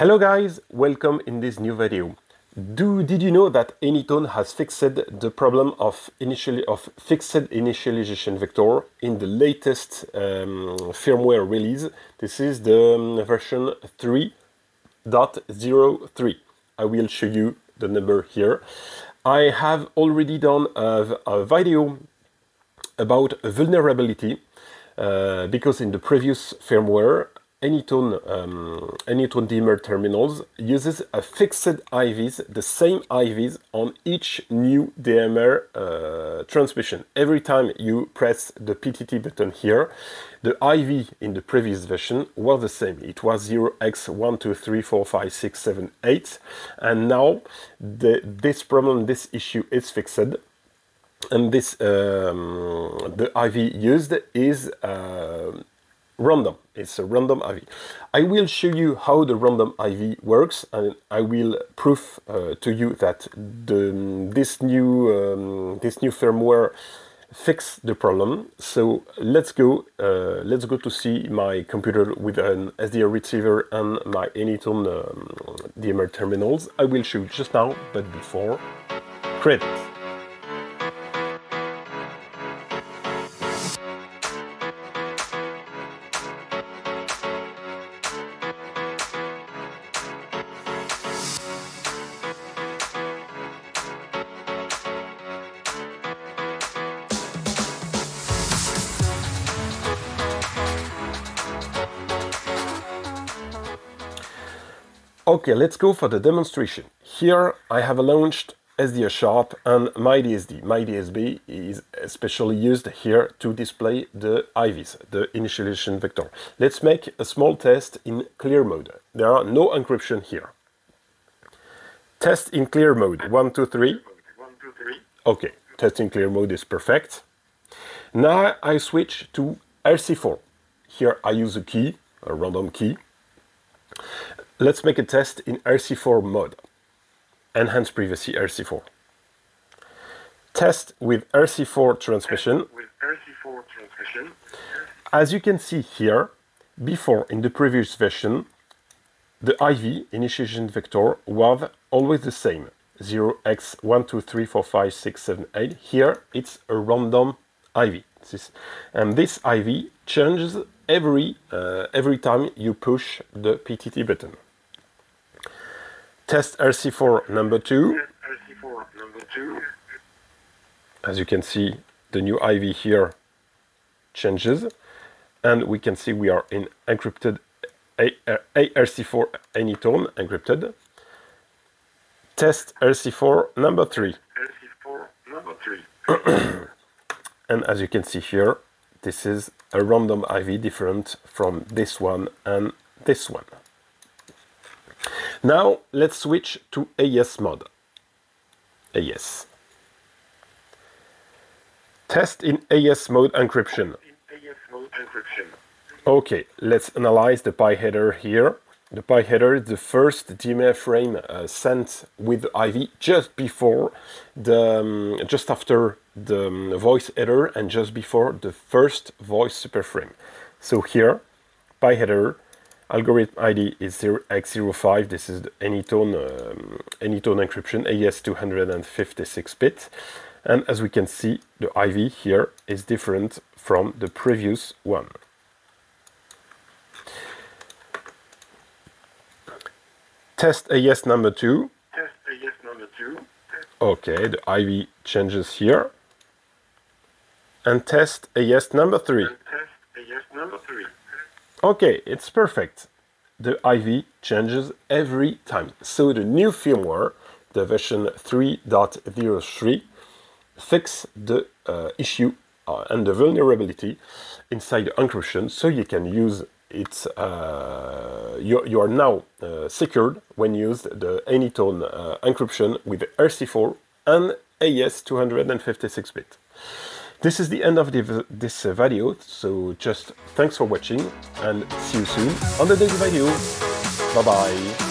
Hello guys, welcome in this new video. Do, did you know that Anytone has fixed the problem of, initially, of fixed initialization vector in the latest um, firmware release? This is the um, version 3.03. I will show you the number here. I have already done a, a video about vulnerability uh, because in the previous firmware Anytone, um, Anytone DMR terminals uses a fixed IVs, the same IVs on each new DMR uh, transmission. Every time you press the PTT button here, the IV in the previous version was the same. It was 0x12345678 and now the, this problem, this issue is fixed and this um, the IV used is uh, random. It's a random IV. I will show you how the random IV works and I will prove uh, to you that the, this, new, um, this new firmware fix the problem. So let's go, uh, let's go to see my computer with an SDR receiver and my Anytone um, DMR terminals. I will show you just now, but before, credits. Okay, let's go for the demonstration. Here I have launched SDR Sharp and MyDSD. MyDSB is especially used here to display the IVs, the initialization vector. Let's make a small test in clear mode. There are no encryption here. Test in clear mode, one, two, three. Okay, test in clear mode is perfect. Now I switch to RC4. Here I use a key, a random key. Let's make a test in RC4 mode. Enhanced privacy RC4. Test with RC4 transmission. With RC4 transmission. As you can see here, before in the previous version, the IV initiation vector was always the same. 0x12345678. Here it's a random IV. This, and this IV changes every, uh, every time you push the PTT button. Test RC4 number two. RC4 number two. As you can see, the new IV here changes. And we can see we are in encrypted ARC4 Anytone encrypted. Test RC4 number three. RC4 number three. and as you can see here, this is a random IV different from this one and this one. Now let's switch to AES mode. AES. Test in AES mode encryption. Encryption. Okay, let's analyze the PI header here. The PI header is the first DMR frame uh, sent with IV just before the, um, just after the um, voice header and just before the first voice superframe. So here, PI header, algorithm ID is 0x05. This is the Anytone, um, Anytone encryption, AES 256 bit. And as we can see, the IV here is different from the previous one. Test AES number two. Test AES number two. Okay, the IV changes here. And test AES number three. And test AES number three. Okay, it's perfect. The IV changes every time. So the new firmware, the version 3.03, fix the uh, issue uh, and the vulnerability inside the encryption so you can use it. Uh, you, you, are now uh, secured when you use the Anytone uh, encryption with RC4 and AES 256 bit. This is the end of the, this uh, video, so just thanks for watching and see you soon on the next video. Bye bye.